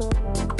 so long.